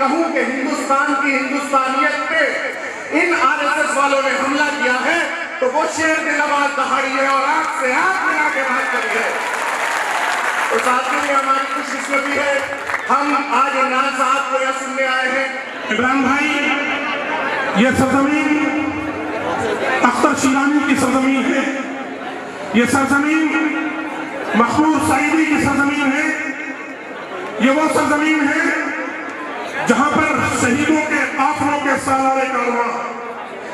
کہوں کہ ہندوستان کی ہندوستانیت پہ ان آر ایس ایس والوں نے حملہ کیا ہے تو وہ شیر کے نواز دہاڑی ہے اور آنکھ سے آنکھ ملا کے بات کری ہے۔ تو ساتھیوں میں ہماری خوش قسمتی ہے۔ ہم آج عمران صاحب کو یہ سننے آئے ہیں۔ عمران بھائی، یہ سرزمین اختر شیرانی کی سرزمین ہے۔ یہ سرزمین محفوظ سعیدی کی سرزمین ہے۔ یہ وہ سرزمین ہے جہاں پر شہیدوں کے قافلوں کے سالارے کارواں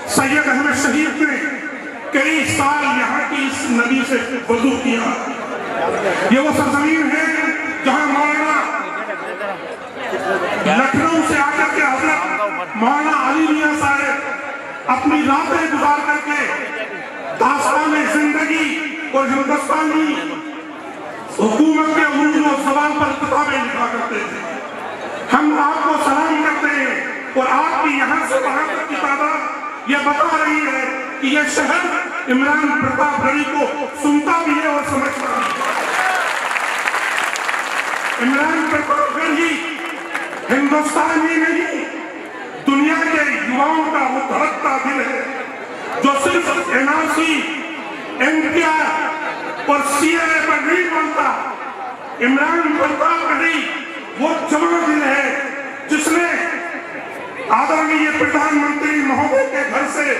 سید احمد شہید نے کئی سال یہاں کی اس نبی سے وضو کیا۔ یہ وہ سرزمین ہے جہاں مولانا لکھنؤ سے آ کر کے حضرت مولانا علی میاں صاحب اپنی راتیں گزار کر کے داستان زندگی اور ہندوستانی حکومت کے عروج و زبان پر کتابیں لکھا کرتے تھے۔ ہم آپ کو سلام کرتے ہیں اور آپ کی یہاں سے وہاں تک کی یہ بتا رہی ہے کہ یہ شہر عمران پرتاپ گڑی کو سنتا بھی ہے اور سمجھتا بھی ہے۔ عمران پرتاپ گڑی ہندوستان ہی نہیں، دنیا کے یواؤں کا وہ دھڑکتا دل ہے، جو صرف N R C N P R اور سی اے پر نہیں بنتا عمران پرتاپ گڑی وہ جمع دل ہے جس نے آدرنی پردھان منتری مہودے کے گھر سے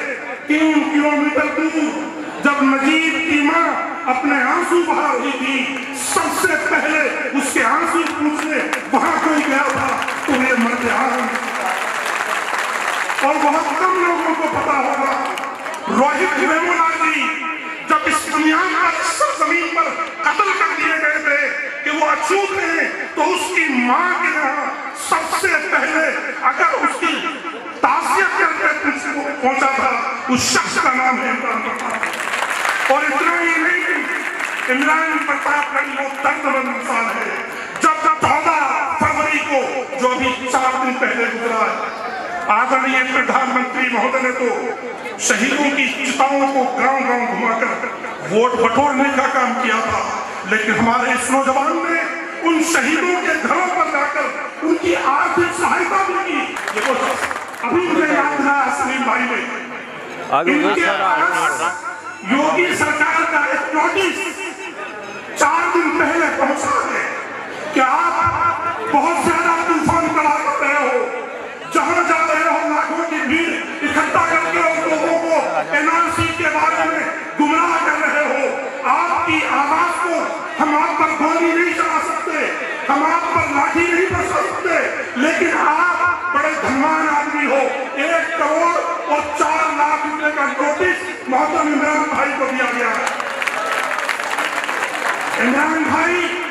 تین کلومیٹر دور جب نجیب کی ماں اپنے آنسو بہا رہی تھی، سب سے پہلے اس کے آنسو پوچھنے، وہاں کوئی گیا تھا تو یہ مرد عالم۔ اور بہت کم لوگوں کو پتا ہوگا روہت ویمولا جی جب اس دنیا کا پر سرزمین پر قتل کر دیے گئے تھے کہ وہ اچھوت ہیں، تو اس کی ماں کے یہاں سب سے پہلے اگر اس کی تعصیت کر کے پہنچا تھا، اس شخص کا نام ہے عمران پرتاپ اور اتنا ہی نہیں عمران پرتاپ کا وہ درد مند مثال ہے۔ جب چودہ فروری کو جو ابھی چار دن پہلے گزرا ہے آدرنی پردھان منتری مہودے نے تو شہیدوں کی چتاؤں کو گاؤں گاؤں گھما کر ووٹ بٹورنے کا کام کیا تھا۔ لیکن ہمارے اس نوجوان نے ان شہیدوں کے گھروں پر جا کر ان کی آرتھک سہایتا بھی کی۔ یہ وہ ابھی مجھے یاد رہا سلیم بھائی نے۔ ان کے پاس یوگی سرکار کا ایک نوٹس روپے کا نوٹس محترم عمران بھائی کو دیا گیا۔ عمران بھائی،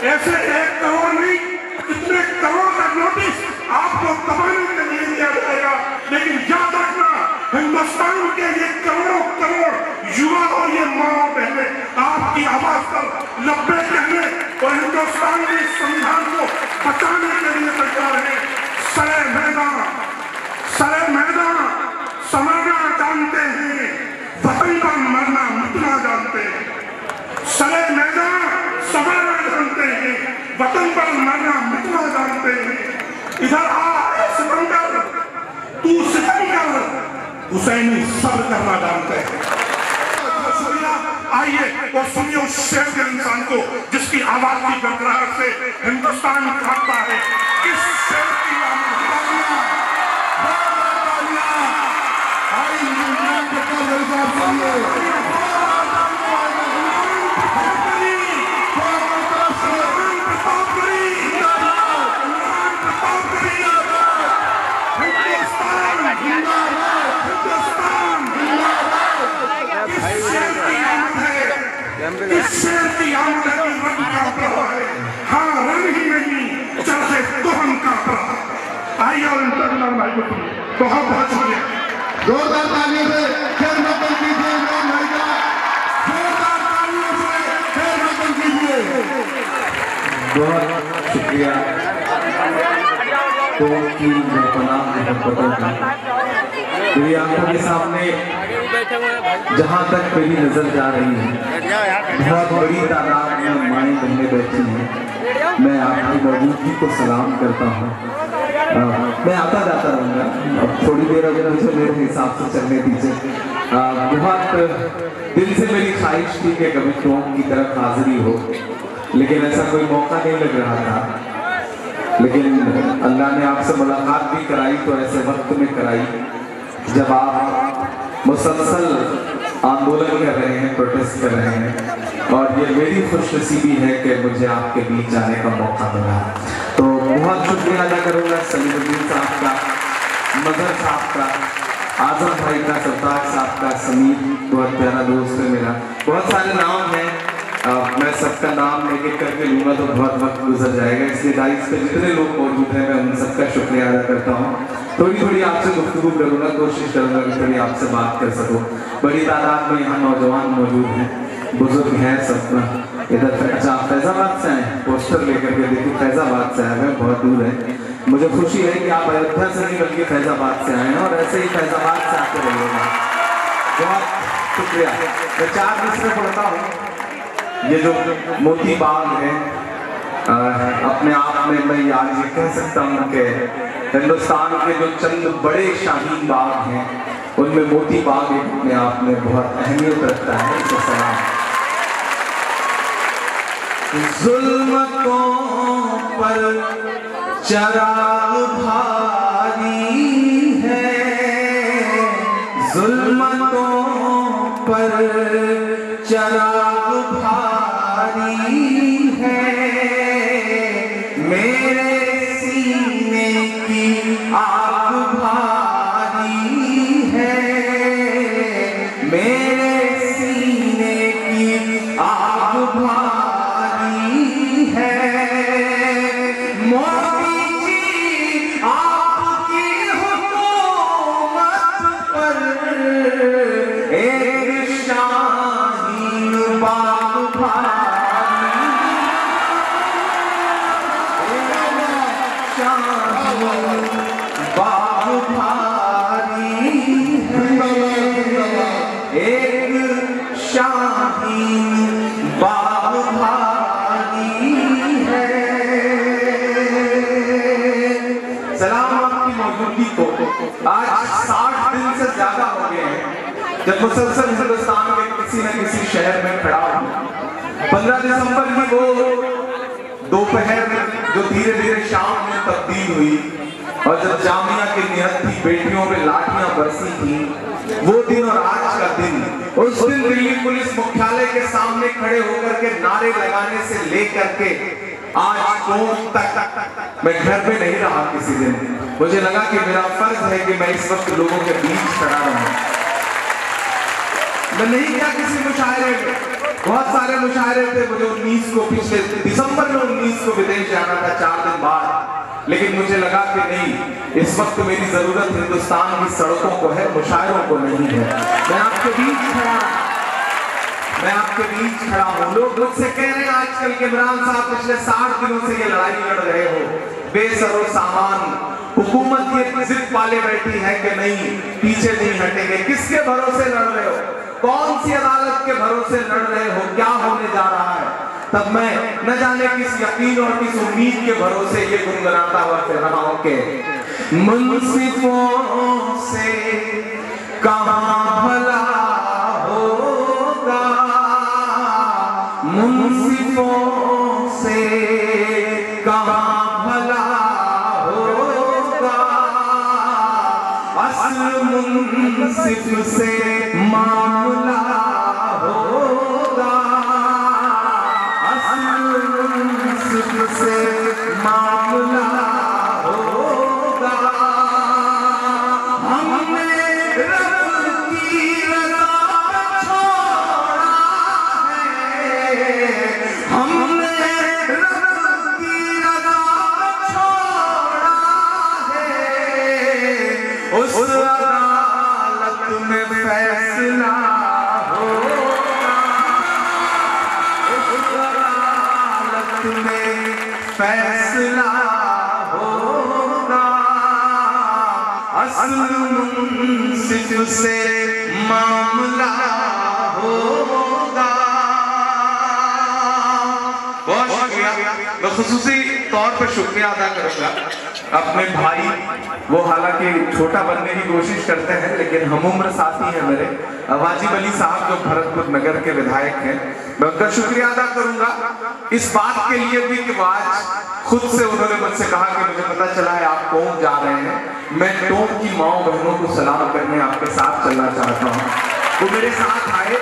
ایسے ایک کروڑ نہیں، اتنے کروڑ کا نوٹس آپ کو دبانے کے لیے دیا جائے گا۔ لیکن یاد رکھنا، ہندوستان کے یہ کروڑوں کروڑ یوا اور یہ ماں اور بہنیں، آپ کی آواز پر لبے کہنے اور ہندوستان کے سنویدھان کو بچانے کے لیے تیار ہیں۔ سرے میدان سرے میدان سمرنا جانتے ہیں وطن کا مرنا مٹنا جانتے ہیں سرے میدان سمرنا جانتے ہیں وطن پر مرنا مٹنا جانتے ہیں ادھر آ ستم کر تو ستم کر حسینی صبر کرنا جانتے ہیں آئیے اور سنیے اس شیر کے انسان کو جس کی آواز کی گرگراہٹ سے ہندوستان کھاتا ہے بہت بہت شکریہ۔ زوردار تالیوں سے پھر مطلب کیجیے عمران بھائی کا زوردار تالیوں سے پھر مطلب کیجیے۔ بہت شکریہ۔ تو کی محترام محبتوں کا میری آنکھوں کے سامنے جہاں تک میری نظر جا رہی ہے، بہت بڑی تعداد میں مائیں بہنیں بیٹھی ہیں۔ میں آپ کی موجودگی کو سلام کرتا ہوں۔ میں آتا جاتا رہوں گا۔ تھوڑی دیر اگر مجھے میرے حساب سے چلنے دیجیے بہت دل سے میری خواہش تھی کہ کبھی قوم کی طرف حاضری ہو، لیکن ایسا کوئی موقع نہیں لگ رہا تھا۔ لیکن اللہ نے آپ سے ملاقات بھی کرائی، تو ایسے وقت میں کرائی۔ جب آپ مسلسل آندولن کر رہے ہیں، پروٹیسٹ کر رہے ہیں، اور یہ میری خوش نصیبی ہے کہ مجھے آپ کے بیچ جانے کا موقع ملا۔ تو بہت شکریہ ادا کروں گا سلیم الدین صاحب کا مظہر صاحب کا اعظم بھائی کا سرتاج صاحب کا سمیر بہت پیارا دوست ہے میرا بہت سارے نام ہیں میں سب کا نام ایک ایک کر کے لوں گا تو بہت وقت گزر جائے گا اس لیے ڈائس پہ جتنے لوگ موجود ہیں میں ان سب کا شکریہ ادا کرتا ہوں تھوڑی تھوڑی آپ سے گفتگو کروں گا کوشش کروں گا کہ تھوڑی آپ سے بات کر سکوں بڑی تعداد میں یہاں نوجوان موجود ہیں بزرگ ہیں سب ادھر اچھا آپ فیض آباد سے آئے ہیں پوسٹر لے کر کے دیکھیں فیض آباد سے آئے ہیں بہت دور ہے مجھے خوشی ہے کہ آپ ایودھیا سے نہیں بلکہ فیض آباد سے آئے ہیں اور ایسے ہی فیض آباد سے آتے رہیے گا بہت شکریہ میں چار مصرے پڑھتا ہوں یہ جو موتی باغ ہے اپنے آپ میں میں آج یہ کہہ سکتا ہوں کہ ہندوستان کے جو چند بڑے شاہین باغ ہیں ان میں موتی باغ ایک اپنے آپ میں بہت اہمیت رکھتا ہے اس کا سلام ظلمتوں پر چراغ بھاری ہے ظلمتوں پر چراغ بھاری جب مسلسل ہندوستان کے کسی نہ کسی شہر میں کھڑا ہوں، پندرہ دسمبر کی وہ دوپہر جو دھیرے دھیرے شام میں تبدیل ہوئی اور جب جامعہ کی نہت تھی بیٹیوں پہ لاٹیاں برسی تھیں، وہ دن اور آج کا دن، اس دن دلی پولیس مکھیالے کے سامنے کھڑے ہو کر کے نعرے لگانے سے لے کر کے آج کوٹ تک میں گھر پہ نہیں رہا کسی دن۔ مجھے لگا کہ میرا فرض ہے کہ میں اس وقت لوگوں کے بیچ کھڑا رہوں۔ میں نہیں گیا کسی مشاعرے میں، بہت سارے مشاعرے تھے، مجھے انیس کو پچھلے دسمبر میں انیس کو ودیش جانا تھا، چار دن بعد۔ لیکن مجھے لگا کہ نہیں، اس وقت میری ضرورت ہندوستان کی سڑکوں کو ہے، مشاعروں کو نہیں ہے۔ میں آپ کے بیچ کھڑا میں آپ کے بیچ کھڑا ہوں۔ لوگ مجھ سے کہہ رہے ہیں، آج کل کے عمران صاحب پچھلے ساٹھ دنوں سے یہ لڑائی لڑ رہے ہو۔ بے سر و سامان، حکومت یہ ضد پالے بیٹھی ہے کہ نہیں، پیچھے نہیں ہٹیں گے۔ کس کے بھروسے لڑ رہے ہو؟ کون سی عدالت کے بھروسے لڑ رہے ہو، کیا ہونے جا رہا ہے؟ تب میں نہ جانے کس یقین اور کس امید کے بھروسے یہ گنگناتا ہوا پھر رہا ہوں کہ منصفوں سے کہاں بھلا ہوگا؟ منصفوں سے کہاں بھلا ہوگا؟ اصل منصف سے اپنے بھائی، وہ حالانکہ چھوٹا بننے کی کوشش کرتے ہیں، لیکن ہم عمر ساتھی ہیں میرے۔ واجب علی صاحب جو بھرت پور نگر کے ودھائک ہیں، میں ان کا شکریہ ادا کروں گا۔ اس بات کے لیے بھی کہ آج خود سے انہوں نے مجھ سے کہا کہ مجھے پتا چلا ہے آپ کون جا رہے ہیں۔ میں ٹوم کی ماؤں بہنوں کو سلام کرنے آپ کے ساتھ چلنا چاہتا ہوں۔ وہ میرے ساتھ آئے۔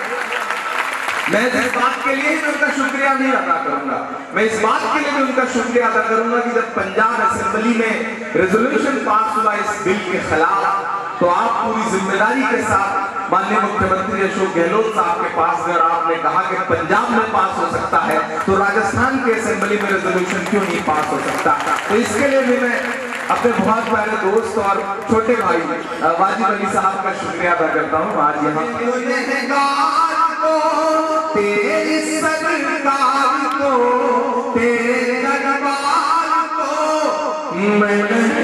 میں اس بات کے لیے ان کا شکریہ نہیں ادا کروں گا۔ میں اس بات کے لیے ان کا شکریہ ادا کروں گا کہ جب پنجاب اسمبلی میں ریزولوشن پاس ہوا اس بل کے خلاف، تو آپ پوری ذمہ داری کے ساتھ ماننی مکھیہ منتری اشوک گہلوت صاحب کے پاس گئے اور آپ نے کہا کہ پنجاب میں پاس ہو سکتا ہے، تو راجستھان کے اسمبلی میں ریزولوشن کیوں نہیں پاس ہو سکتا؟ تو اس کے لیے بھی میں اپنے بہت پیارے دوست اور چھوٹے بھائی واجب علی صاحب کا شکریہ ادا کرتا ہوں۔ آج یہاں تیری سرکار میں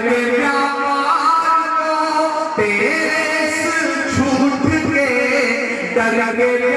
ڈر کے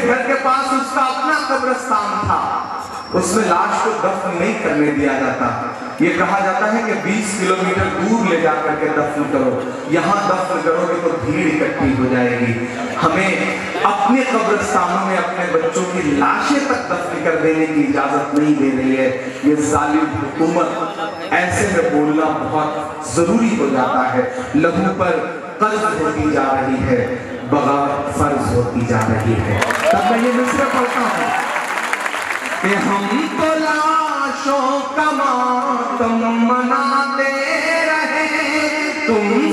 کہ گھر کے پاس اس کا اپنا قبرستان تھا۔ اس میں لاش کو دفن نہیں کرنے دیا جاتا۔ یہ کہا جاتا ہے کہ بیس کلومیٹر دور لے جا کر کے دفن کرو۔ یہاں دفن کرو گے تو بھیڑ اکٹھی ہو جائے گی۔ ہمیں اپنے قبرستانوں میں اپنے بچوں کی لاشیں تک دفن کر دینے کی اجازت نہیں دے رہی ہے۔ یہ ظالم حکومت ایسے میں بولنا بہت ضروری ہو جاتا ہے۔ لہو پر قرض ہوتی جا رہی ہے۔ بغاوت فرض ہوتی جا رہی ہے۔ تب میں یہ مصر پڑھتا ہوں کہ ہم تو لاشوں کا ماتم مناتے رہے، تم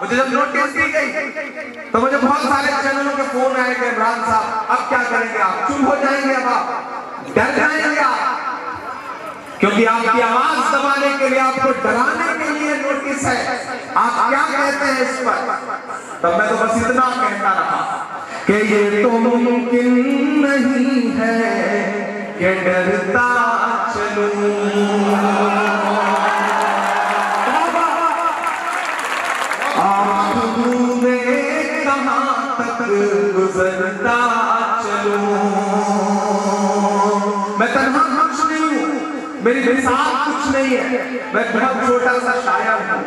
مجھے جب نوٹس دی گئی تو مجھے بہت سارے چینلوں کے فون آئے کہ عمران صاحب، اب کیا کریں گے آپ؟ چپ ہو جائیں گے اب آپ؟ ڈر جائیں گے آپ؟ کیونکہ آپ کی آواز دبانے کے لیے، آپ کو ڈرانے کے لیے نوٹس ہے۔ آپ کیا کہتے ہیں اس پر؟ تب میں تو بس اتنا کہتا رہا کہ یہ تو ممکن نہیں ہے کہ ڈرتا چلوں۔ گزرتا چلوں۔ میں تنہا میری مثال کچھ نہیں ہے۔ میں بہت چھوٹا سا شاعر ہوں۔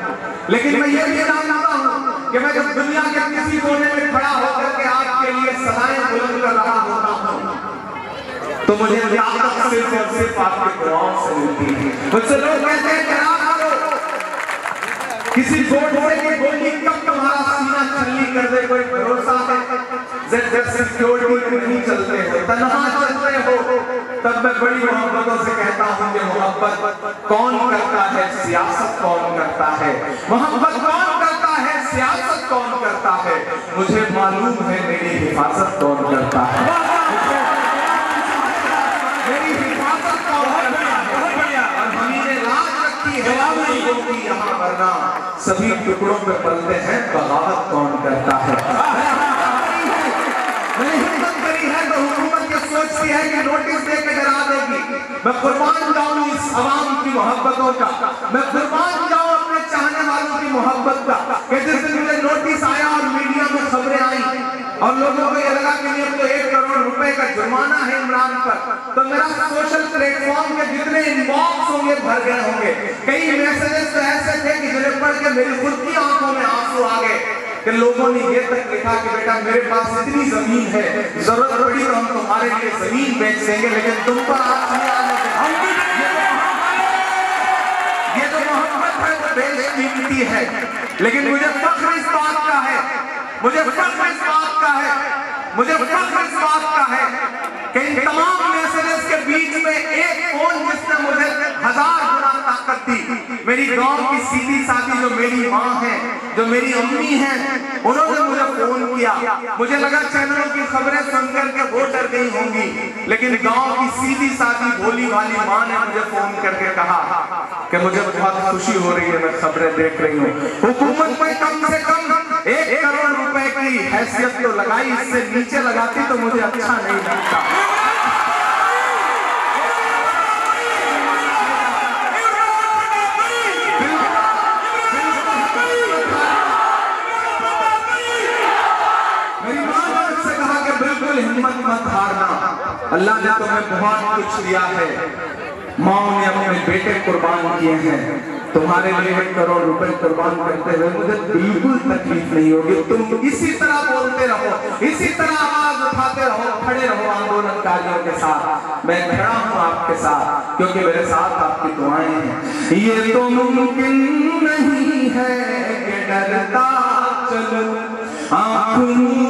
لیکن میں یہ بھی جانتا ہوں کہ میں جب دنیا کے کسی کونے میں کھڑا ہو کر کے آپ کے لیے سدائیں بلند کر رہا ہوتا ہوں، تو مجھے طاقت صرف اور صرف آپ کے دعاؤں سے ملتی ہے۔ مجھ سے لوگ کہتے ہیں کہ آپ کرو؟ کسی گوٹ سے کہ کب تمہارا سینہ چلی کر دے؟ کوئی بھروسہ ہے جب جب سیکیورٹی میں نہیں چلتے ہو تنہا چلتے ہو تب میں بڑی محبتوں سے کہتا ہوں کہ محبت کون کرتا ہے؟ سیاست کون کرتا ہے؟ محبت کون کرتا ہے؟ سیاست کون کرتا ہے؟ مجھے معلوم ہے میری حفاظت کون کرتا ہے۔ میری حفاظت کون کرتا ہے؟ اور ہمیں لاج رکھتی ہے یہاں ورنہ سبھی ٹکڑوں پہ پلتے ہیں، بغاوت کون کرتا ہے؟ میں نے ہمت کری ہے تو حکومت یہ سوچتی ہے کہ نوٹس دے کے ڈرا دے گی میں قربان جاؤں اس عوام کی محبتوں کا میں قربان جاؤں اپنے چاہنے والوں کی محبت کا کہ جس دن مجھے نوٹس آیا اور میڈیا میں خبریں آئیں اور لوگوں کو یہ لگا کہ یہ تو ایک کروڑ روپے کا جرمانہ ہے عمران پر تو میرا سوشل پلیٹ فارم کے جتنے انباکس ہوں گے بھر گئے ہوں گے کئی میسیجز تو ایسے تھے کہ جنہیں پڑھ کے میری خود کی آنکھوں میں آنسو آ گئے کہ لوگوں نے یہ تک لکھا کہ بیٹا میرے پاس اتنی زمین ہے، ضرورت پڑی تو ہم تمہارے لیے زمین بیچ دیں گے، لیکن تم پر آج نہیں آنے دیں۔ یہ جو محبت ہے۔ وہ بے قیمتی ہے۔ لیکن مجھے فخر اس بات کا ہے، مجھے فخر اس بات کا ہے، مجھے فخر اس بات کا ہے کہ ان تمام میسیجز کے بیچ میں ایک فون جس نے مجھے ہزار گنا طاقت دی میری گاؤں کی سیدھی سادھی جو میری ماں ہے، جو میری امی ہیں، انہوں نے مجھے فون کیا۔ مجھے لگا چینلوں کی خبریں سن کر کے وہ ڈر گئی ہوں گی۔ لیکن گاؤں کی سیدھی سادھی بھولی والی ماں نے مجھے فون کر کے کہا کہ مجھے بہت خوشی ہو رہی ہے، میں خبریں دیکھ رہی ہوں۔ حکومت میں کم سے کم ایک کروڑ روپے کی حیثیت تو لگائی، اس سے نیچے لگاتی تو مجھے اچھا نہیں لگتا۔ اللہ نے تمہیں بہت کچھ دیا ہے۔ ماں نے اپنے بیٹے قربان کیے ہیں۔ تمہارے لیے ایک کروڑ روپے قربان کرتے ہوئے مجھے بالکل تکلیف نہیں ہوگی۔ تم اسی طرح بولتے رہو، اسی طرح آواز اٹھاتے رہو، کھڑے رہو آندولن کاریوں کے ساتھ۔ میں کھڑا ہوں آپ کے ساتھ، کیونکہ میرے ساتھ آپ کی دعائیں ہیں۔ یہ تو ممکن نہیں ہے کہ ڈرتا چلوں۔ آنکھوں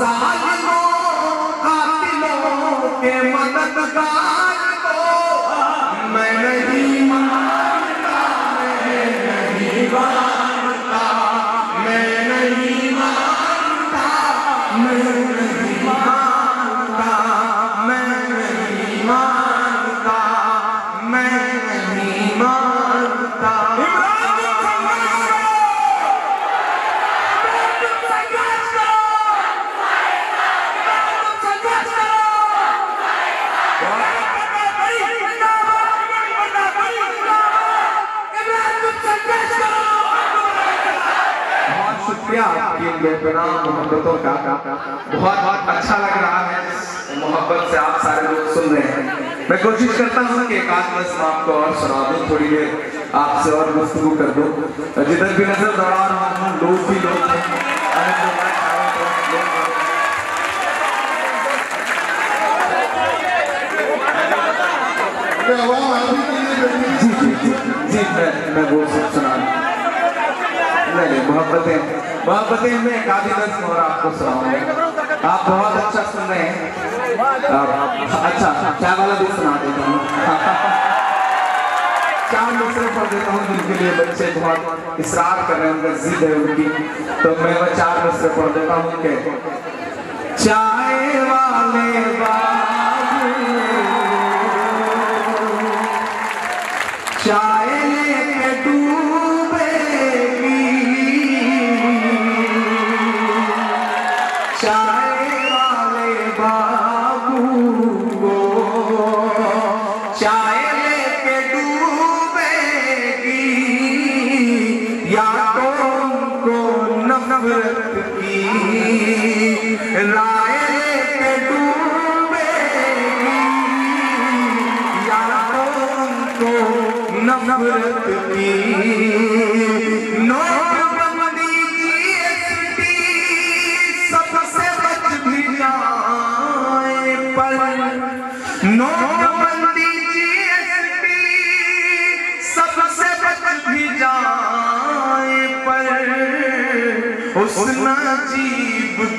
ظالموں قاتلوں کے مددگار کو میں نہیں مانتا میں نہیں مانتا پناہ محبتوں کا بہت بہت اچھا لگ رہا ہے محبت سے آپ سارے لوگ سن رہے ہیں میں کوشش کرتا ہوں کہ ایک آدھ بس آپ کو اور سنا دوں تھوڑی دیر آپ سے اور گفتگو کر دوں۔ جدھر بھی نظر دوڑا رہا ہوں لوگ بھی لوگ جی جی جی جی میں وہ سب سنا دوں نہیں نہیں محبتیں محبتیں میں کافی دس اور آپ کو سناؤں گا آپ بہت اچھا سن رہے ہیں۔ اچھا کیا والا بھی سنا دیتا ہوں۔ چار نسل پڑھ دیتا ہوں، جن کے لیے بچے بہت اسرار کر رہے ہیں ان کا ضد ہے ان کی۔ تو میں وہ چار نسل پڑھ دیتا ہوں کہ چائے والے باغ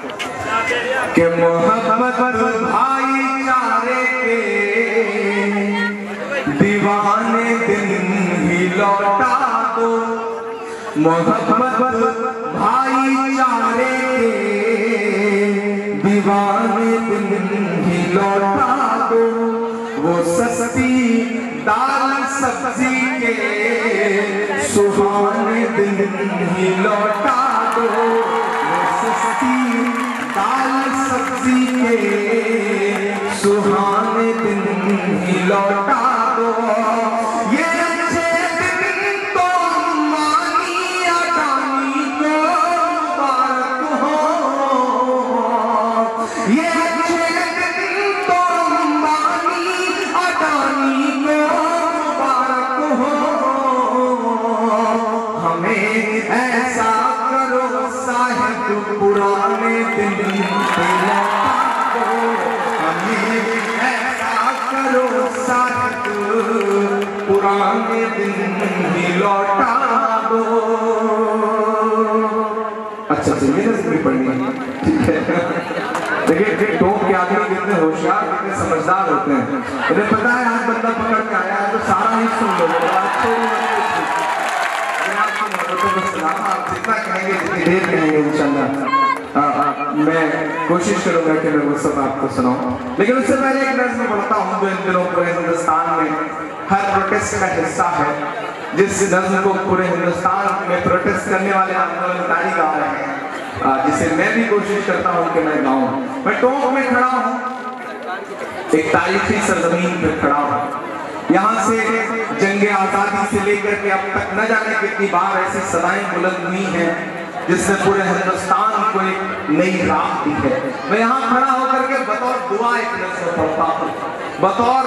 کہ محمد بھائی چارے کے دیوانے دن ہی لوٹا دو محمد بھائی چارے کے دیوانے دن ہی لوٹا دو وہ سستی دال سبزی کے سہانے دن ہی لوٹا دو سہانے دن ہی لوٹا دو۔ یہ اچھا سے میرے سے بھی پڑھنی ہے دیکھیں دیکھ ٹوپ کے آدمی کتنے ہوشیار کتنے سمجھدار ہوتے ہیں انہیں پتا ہے ہر بندہ پکڑ کے آیا ہے تو سارا ہی سن لو میں کوشش کروں گا کہ میں آپ کو سناؤں لیکن اس سے ایک ہوں جو ان دنوں پورے ہندوستان میں ہر پروٹیسٹ کا حصہ ہے جس نظم کو پورے ہندوستان میں پروٹیسٹ کرنے والے رہے ہیں جسے میں بھی کوشش کرتا ہوں کہ میں گاؤں میں ٹوک میں کھڑا ہوں۔ ایک تاریخی سرزمین پر کھڑا ہوں۔ یہاں سے جنگ آزادی سے لے کر کے اب تک نہ جانے کتنی بار ایسی صدایں بلند ہوئی ہیں، جس نے پورے ہندوستان کو ایک نئی راہ دی ہے میں یہاں کھڑا ہو کر کے بطور دعا ایک نظر پڑھتا ہوں۔ بطور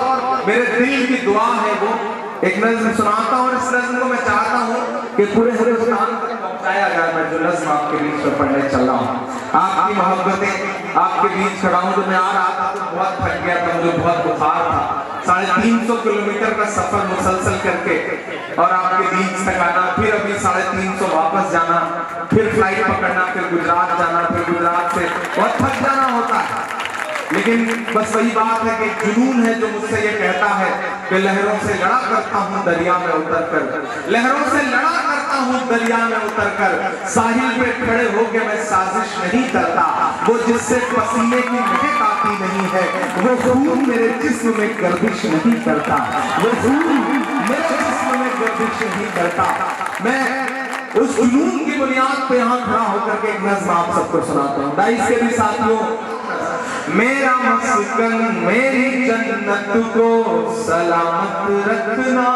میرے دل کی دعا ہے وہ ایک نظم سناتا ہوں اور اس نظم کو میں چاہتا ہوں کہ پورے ہندوستان کو پہنچایا جائے۔ میں جو نظم آپ کے بیچ پر پڑھنے چل رہا ہوں۔ آپ کی محبتیں، آپ کے بیچ کھڑا ہوں تو میں آ رہا تھا تو بہت پھٹ گیا تھا، مجھے بہت بخار تھا۔ ساڑھے تین سو کلومیٹر کا سفر مسلسل کر کے اور آپ کے بیچ تک آنا پھر ابھی ساڑھے تین سو واپس جانا پھر فلائٹ پکڑنا پھر گجرات جانا پھر گجرات سے بہت تھک جانا ہوتا ہے لیکن بس وہی بات ہے کہ جنون ہے جو مجھ سے یہ کہتا ہے کہ لہروں سے لڑا کرتا ہوں دریا میں اتر کر۔ لہروں سے لڑا کرتا ہوں دریا میں اتر کر۔ ساحل پہ کھڑے ہو کے میں سازش نہیں کرتا۔ وہ جس سے پسینے کی مہک آتی نہیں ہے، وہ خون میرے جسم میں گردش نہیں کرتا۔ وہ خون میرے جسم میں گردش نہیں کرتا۔ میں اس جنون کی بنیاد پہ یہاں کھڑا ہو کر کے ایک نظم آپ سب کو سناتا ہوں۔ دائس کے بھی ساتھیوں میرا مسکن میری جنت کو سلامت رکھنا۔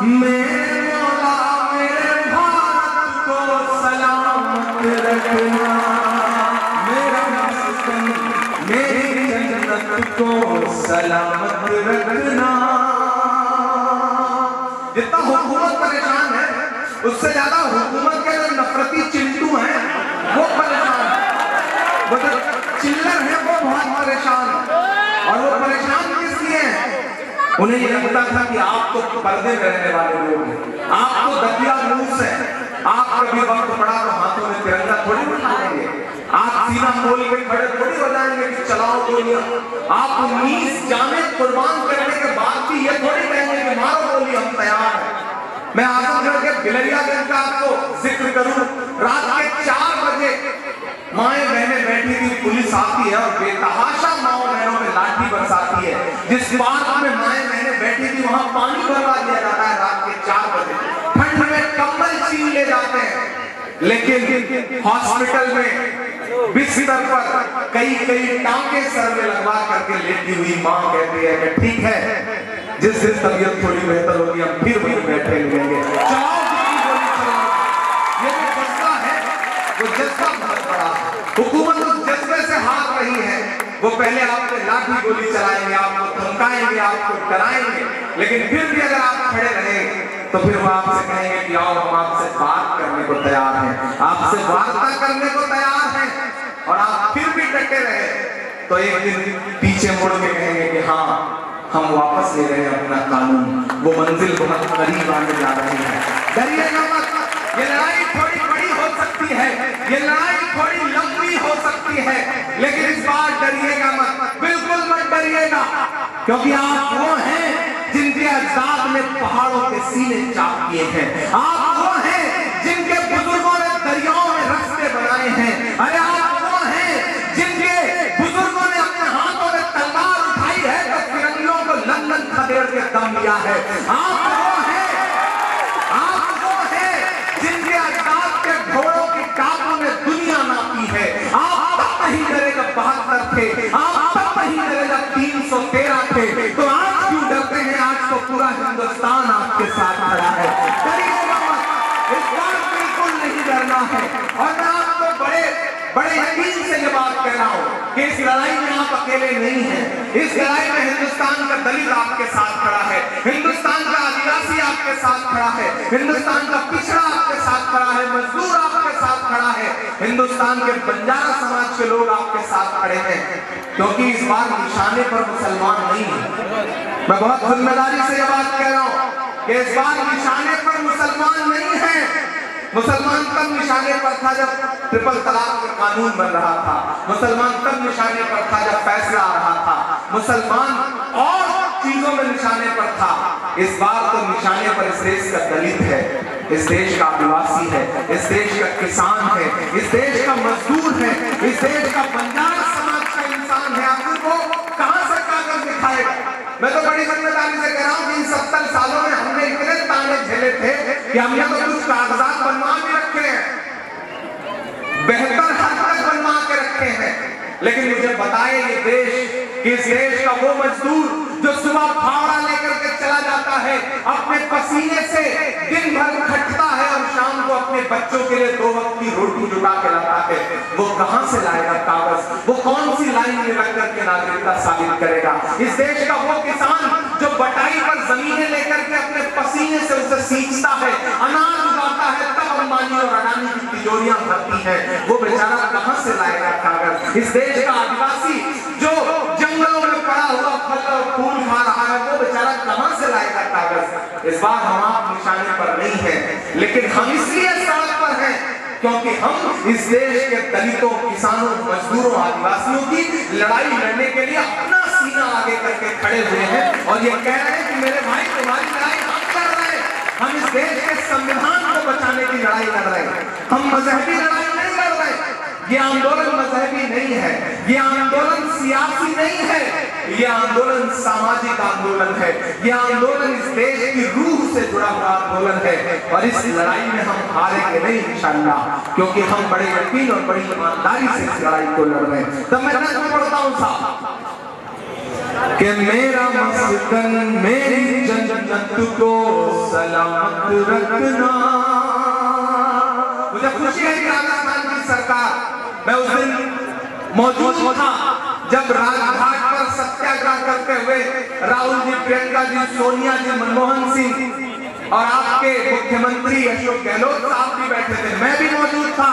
میرے مولا، میرے بھارت کو سلامت رکھنا۔ میرا مسکن میری جنت کو سلامت رکھنا۔ جتنا حکومت پریشان ہے، اس سے زیادہ حکومت کے نفرتی چنٹو ہیں وہ پریشان۔ ہے چلر ہیں وہ بہت پریشان اور وہ پریشان کس لیے ہیں؟ انہیں یہ لگتا تھا کہ آپ تو پردے میں رہنے والے لوگ ہیں۔ آپ تو دتیا لوس ہیں۔ آپ کبھی وقت پڑا تو ہاتھوں میں ترنگا تھوڑی اٹھائیں گے۔ آپ سینہ کھول کے کھڑے تھوڑی ہو جائیں گے کہ چلاؤ گولیاں۔ آپ انیس جانے قربان کرنے کے بعد بھی یہ تھوڑی کہیں گے کہ مارو گولی، ہم تیار ہیں۔ میں آزم کر کے بلریا گنج کا آپ کو ذکر کروں۔ رات کے چار بجے مائیں بہنیں بیٹھی تھی، پولیس آتی ہے اور بے تحاشا ماؤں بہنوں میں لاٹھی برساتی ہے۔ جس پارک میں مائیں بہنیں بیٹھی تھی، وہاں پانی بھروا دیا جاتا ہے رات کے چار بجے۔ ٹھنڈ میں کمبل چین لے جاتے ہیں۔ لیکن ہاسپٹل میں بستر پر کئی کئی ٹانکے سر میں لگوا کر کے لیٹی ہوئی ماں کہتی ہے کہ ٹھیک ہے، جس دن طبیعت تھوڑی بہتر ہوگی، ہم پھر بھی بیٹھے ہوئے گے۔ چلاؤ۔ یہ جو جذبہ ہے، وہ جذبہ وہ پہلے آپ کو لاکھی گولی چلائیں گے، آپ کو دھمکائیں گے، آپ کو ڈرائیں گے، لیکن پھر بھی اگر آپ کھڑے رہے تو پھر وہ آپ سے کہیں گے کہ آؤ، ہم آپ سے بات کرنے کو تیار ہیں۔ آپ سے وارتا کرنے کو تیار ہیں اور آپ پھر بھی ڈٹے رہے تو ایک دن پیچھے مڑ کے کہیں گے کہ ہاں ہم واپس لے رہے ہیں اپنا قانون۔ وہ منزل بہت قریب آنے جا رہی ہے۔ ڈریے گا مت۔ یہ لڑائی کیے ہیں۔ آپ وہ ہیں جن کے بزرگوں نے دریاؤں میں رستے بنائے ہیں۔ ارے آپ وہ ہیں جن کے بزرگوں نے اپنے ہاتھوں میں تلوار اٹھائی ہے تو فرنگیوں کو لندن خبیر کے دم لیا ہے۔ آپ وہ ہیں، آپ وہ ہیں جن کے اجداد کے گھوڑوں کی ٹاپوں میں دنیا ناپی ہے۔ آپ تک نہیں کرے گا بہتر تھے، آپ تک نہیں کرے گا تین سو تیرہ تھے۔ تو آپ ہندوستان آپ کے ساتھ کھڑا ہے۔ قریب محمد اس بات بالکل نہیں ڈرنا ہے۔ اور میں آپ کو بڑے بڑے یقین سے یہ بات کہہ رہا ہوں کہ اس لڑائی میں آپ اکیلے نہیں ہیں۔ اس لڑائی میں ہندوستان کا دلیل آپ کے ساتھ کھڑا ہے۔ ہندوستان کا آدیواسی آپ کے ساتھ کھڑا ہے۔ ہندوستان کا پچھڑا آپ کے ساتھ کھڑا ہے۔ مزدور آپ کے ساتھ کھڑا ہے۔ ہندوستان کے بنجارہ سماج کے لوگ آپ کے ساتھ کھڑے ہیں۔ کیونکہ اس بار نشانے پر مسلمان نہیں ہیں۔ میں بہت ذمہ سے یہ بات کہہ رہا ہوں کہ اس بار نشانے پر مسلمان نہیں ہے۔ مسلمان کم نشانے پر تھا جب ٹرپل طلاق کا قانون بن رہا تھا۔ مسلمان کم نشانے پر تھا جب فیصلہ آ رہا تھا۔ مسلمان اور چیزوں میں نشانے پر تھا۔ اس بار تو نشانے پر اس دیش کا دلیت ہے۔ اس دیش کا آدیواسی ہے۔ اس دیش کا کسان ہے۔ اس دیش کا مزدور ہے۔ اس دیش کا بنجار سماج کا انسان ہے۔ آپ کو کہاں سے کاغذ دکھائے گا؟ میں تو بڑی مطلب آنے سے کہہ رہا ہوں کہ ان ستر سالوں میں ہم نے اتنے تانے جھیلے تھے کہ ہم نے تو کچھ کاغذات بنوا بھی رکھے ہیں۔ بہتر حد تک بنوا کے رکھے ہیں۔ لیکن مجھے بتائے یہ دیش کہ اس دیش کا وہ مزدور جو صبح پھاوڑا لے کر کے چلا جاتا ہے، اپنے پسینے سے دن بھر کھٹتا ہے اور شام کو اپنے بچوں کے لیے دو وقت کی روٹی جٹا کے لاتا ہے۔ وہ کہاں سے لائے گا کاغذ؟ وہ کون سی لائن میں رکھ کر کے ناگرکتا ثابت کرے گا؟ اس دیش کا وہ کسان جو بٹائی پر زمینیں لے کر کے اپنے پسینے سے اسے سیکھتا ہے انار اگاتا ہے، تب امبانی اور اڈانی کی تجوریاں بھرتی ہیں۔ وہ بیچارہ کہاں سے لائے گا کاغذ؟ اس دیش کا آدیواسی جو کنگڑوں میں پڑا ہوا پھل اور پھول کھا رہا ہے، وہ بیچارہ کہاں سے لائے گا کاغذ؟ اس بار ہم آپ نشانے پر نہیں ہیں، لیکن ہم اس لیے سڑک پر ہیں کیونکہ ہم اس دیش کے دلتوں، کسانوں، مزدوروں، آدیواسیوں کی لڑائی لڑنے کے لیے اپنا سینہ آگے کر کے کھڑے ہوئے ہیں۔ اور یہ کہہ رہے ہیں کہ میرے بھائی، تمہاری لڑائی ہم کر رہے ہیں۔ ہم اس دیش کے سنویدھان کو بچانے کی لڑائی لڑ رہے ہیں۔ ہم مذہبی لڑائی نہیں لڑ رہے۔ یہ آندولن مذہبی نہیں ہے۔ یہ آندولن سیاسی نہیں ہے یہ آندولن ساماجک آندولن ہے یہ آندولن اس دیش کی روح سے جڑا ہوا آندولن ہے اور اس لڑائی میں ہم ہارے گے نہیں انشاءاللہ کیونکہ ہم بڑے یقین اور بڑی ایمانداری سے اس لڑائی کو لڑ رہے ہیں تب میں نظر پڑھتا ہوں صاحب کہ میرا مسکن میری جنت کو سلامت رکھنا مجھے خوشی ہے کہ راجستھان کی سرکار میں اس دن موجود تھا جب راج پر ستیہ گرہ کرتے ہوئے راہل جی پرینکا جی سونیا جی منموہن سنگھ اور آپ کے مکھیہ منتری اشوک گہلوت صاحب بھی بیٹھے تھے۔ میں بھی موجود تھا۔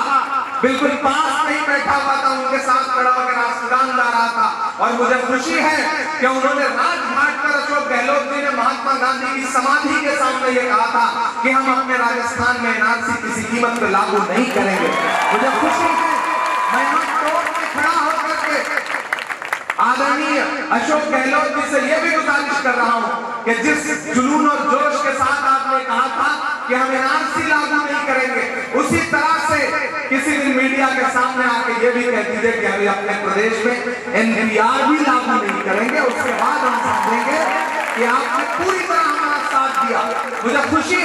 بالکل پاس نہیں بیٹھا ہوا ان کے ساتھ کھڑا ہو کر آسمان لا رہا تھا۔ اور مجھے خوشی ہے کہ انہوں نے راج گھاٹ پر اشوک گہلوت جی نے مہاتما گاندھی کی سمادھی کے سامنے یہ کہا تھا کہ ہم اپنے راجستھان میں انار کسی قیمت پہ لاگو نہیں کریں گے۔ مجھے خوشی ہے۔ میں توڑ کھڑا ہو کر کے آدمی اشوک گہلوت جی سے یہ بھی گزارش کر رہا ہوں کہ جس جنون اور جوش کے ساتھ آپ نے کہا تھا کہ ہم انارسی لازم نہیں کریں گے، اسی طرح سے کسی دن میڈیا کے سامنے آ کے یہ بھی کہہ دیجیے کہ ہمیں اپنے پردیش میں این آر بھی لاگو نہیں کریں گے، اس کے بعد ہم سمجھیں گے کہ آپ نے پوری طرح ہمارا ساتھ دیا۔ مجھے خوشی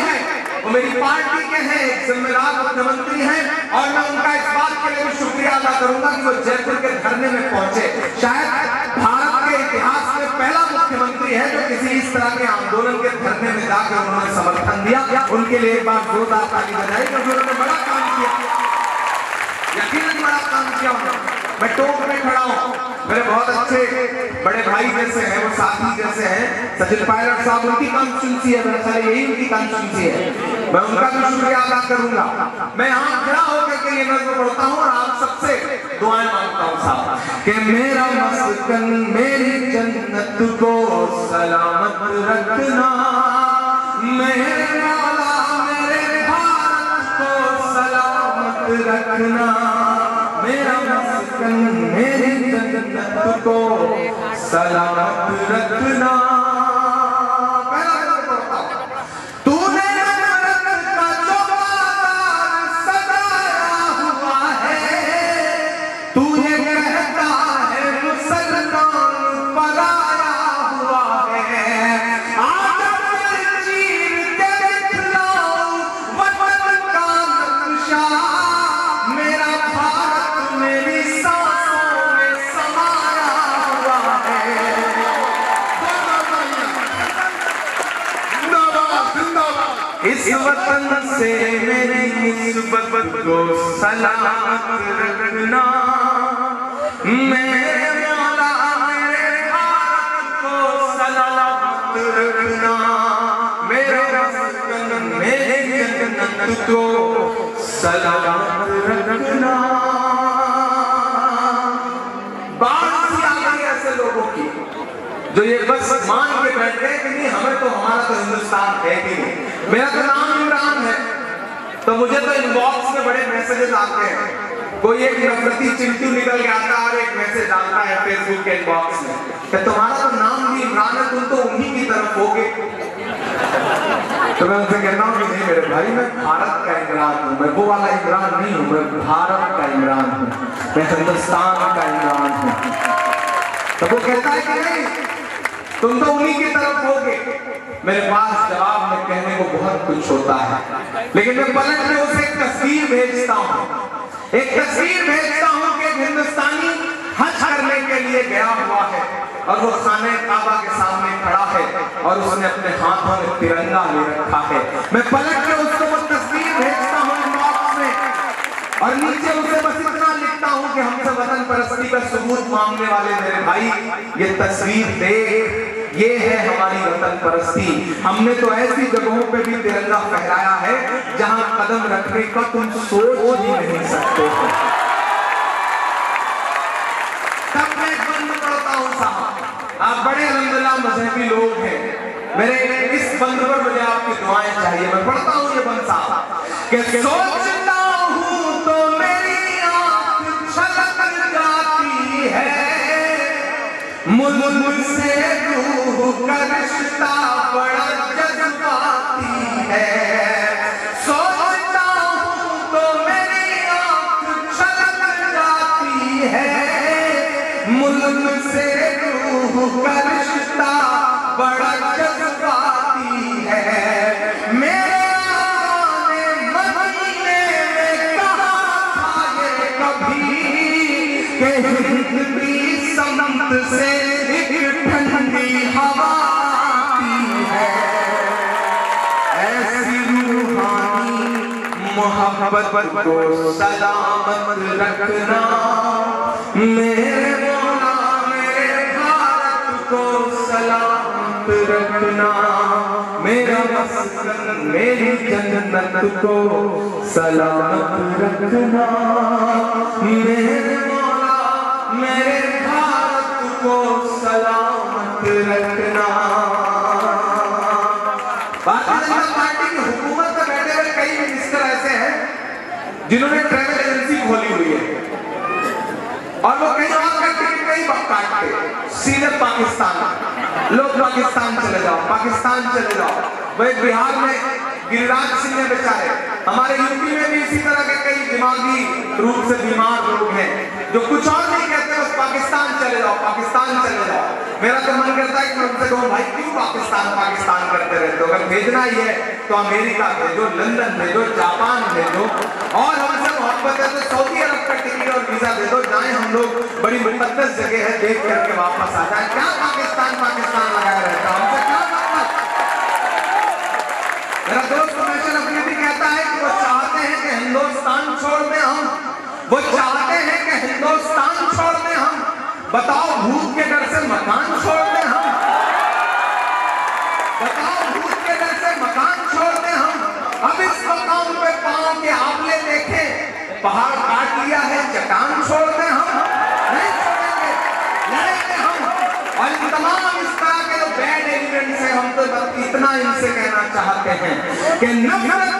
میری پارٹی کے ہیں، ایک ذمہ دار مکھ منتری ہیں اور میں ان کا اس بات کے لیے بھی شکریہ ادا کروں گا کہ وہ جے پور کے دھرنے میں پہنچے۔ شاید بھارت کے اتحاس میں پہلا مکھ منتری ہے جو کسی اس طرح کے آندولن کے دھرنے میں جا کر انہوں نے سمرتھن دیا۔ ان کے لیے ایک بار زوردار تعلیم بجائی کہ انہوں نے بڑا کام کیا۔ یقیناً بڑا کام کیا میں ٹوک میں کھڑا ہوں۔ میرے بہت اچھے بڑے بھائی جیسے ہیں، وہ ساتھی جیسے ہیں سچن پائلٹ صاحب، ان کی کانسٹنسی ہے میرا خیال یہی ان کی کانسٹیچنسی ہے۔ میں ان کا بھی شکریہ ادا کروں گا۔ میں یہاں کھڑا ہو کر کے یہ نظر پڑھتا ہوں اور آپ سب سے دعائیں مانگتا ہوں صاحب۔ کہ میرا مسکن میری جنت کو سلامت رکھنا میرے والا میرے بھارت کو سلامت رکھنا، میرا کو سلامت رکھنا۔ کو سلامت رکھنا۔ میرے مولا میرے بھارت کو سلامت رکھنا۔ میرے رسکن میرے جنت کو سلامت رکھنا۔ بات سے آگا ہے ایسے لوگوں کی جو یہ بس مان کے بیٹھ ہیں کہ ہمیں تو ہمارا تو ہندوستان ہے کہ نہیں۔ میرا تو نام تو مجھے تو ان باکس میں بڑے میسیجز آتے ہیں۔ کوئی ایک نفرتی چمٹو نکل کے آتا اور ایک میسیج ڈالتا ہے فیس بک کے ان باکس میں۔ کہ تمہارا تو نام بھی عمران ہے، تم تو انہی کی طرف ہوگے۔ تو میں ان سے کہنا ہوں کہ نہیں میرے بھائی، میں بھارت کا عمران ہوں۔ میں وہ والا عمران نہیں ہوں، میں بھارت کا عمران ہوں۔ میں ہندوستان کا عمران ہوں۔ تو وہ کہتا ہے کہ نہیں، تم تو انہی کی طرف ہو میرے پاس جواب میں کہنے کو بہت کچھ ہوتا ہے، لیکن میں پلٹ میں اسے ایک تصویر بھیجتا ہوں۔ ایک تصویر بھیجتا ہوں کہ ایک ہندوستانی حج کرنے کے لیے گیا ہوا ہے اور وہ خانے کعبہ کے سامنے کھڑا ہے اور اس نے اپنے ہاتھوں میں ترنگا لے رکھا ہے۔ میں پلٹ کے اس کو وہ تصویر بھیجتا ہوں باکس میں۔ اور نیچے اسے بس اتنا لکھتا ہوں کہ ہم سے وطن پرستی کا پر ثبوت مانگنے والے میرے بھائی، یہ تصویر دیکھ۔ یہ ہے ہماری وطن پرستی۔ ہم نے تو ایسی جگہوں پہ بھی ترنگا پھیلایا ہے جہاں قدم رکھنے کا تم سوچ بھی نہیں سکتے۔ ہو تب میں بند کرتا ہوں صاحب۔ آپ بڑے الحمدللہ مذہبی لوگ ہیں۔ میرے اس بند پر مجھے آپ کی دعائیں چاہیے۔ میں پڑھتا ہوں یہ بند صاحب۔ کہ سوچ ایسی روحانی محبت کو سلامت رکھنا میرے مولا، میرے بھارت کو سلامت رکھنا۔ میرا مسکن، میری جنت کو سلامت رکھنا۔ میرے میرے بھارت کو سلامت رکھنا۔ پارٹی کی حکومت بیٹھے ہوئے کئی منسٹر ایسے ہیں جنہوں نے ٹریول ایجنسی کھولی ہوئی ہے۔ اور وہ کا ٹکٹ کاٹتے سیدھے پاکستان۔ لوگ پاکستان چلے جاؤ، پاکستان چلے جاؤ۔ وہ بہار میں گل سنگھ نے بچائے ہمارے یوپی میں بھی اسی طرح کے کئی دماغی روپ سے بیمار لوگ ہیں، جو کچھ اور نہیں کہتے، بس پاکستان چلے جاؤ، پاکستان چلے جاؤ۔ میرا تو من کرتا ہے کہ میں ان سے کہوں، بھائی، کیوں پاکستان پاکستان کرتے رہتے ہو؟ اگر بھیجنا ہی ہے تو امریکہ بھیجو، لندن بھیجو، جاپان بھیجو۔ اور ہم سے محبت ہے تو سعودی عرب کا ٹکٹ اور ویزا دے دو۔ جائیں ہم لوگ، بڑی مقدس جگہ ہے، دیکھ کر کے واپس آ جائیں۔ کیا پاکستان پاکستان لگایا رہتا ہوں؟ چھوڑ دیں ہم۔ وہ چاہتے ہیں کہ ہندوستان چھوڑ دیں ہم۔ بتاؤ بھوت کے در سے مکان چھوڑ دیں ہم۔ بتاؤ بھوت کے در سے مکان چھوڑ دیں ہم۔ اب اس مکان پہ پاؤں کے آبلے دیکھیں پہاڑ کاٹ لیا ہے، چٹان چھوڑ دیں ہم۔ نہیں چھوڑیں گے۔ لڑیں گے ہم۔ اور تمام اس طرح کے بیڈ ایلیمنٹ سے ہم تو اتنا ان سے کہنا چاہتے ہیں کہ نفرت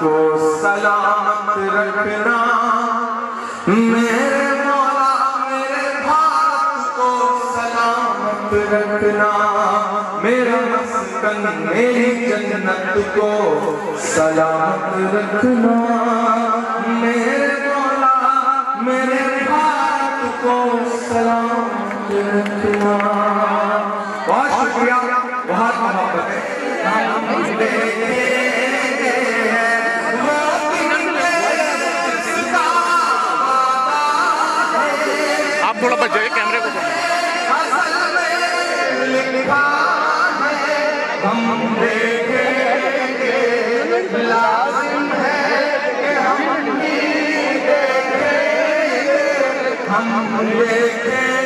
کو سلامت رکھنا میرے مولا میرے بھارت کو سلامت رکھنا میرا مسکن میری جنت کو سلامت رکھنا میرے ہم ہم دیکھیں۔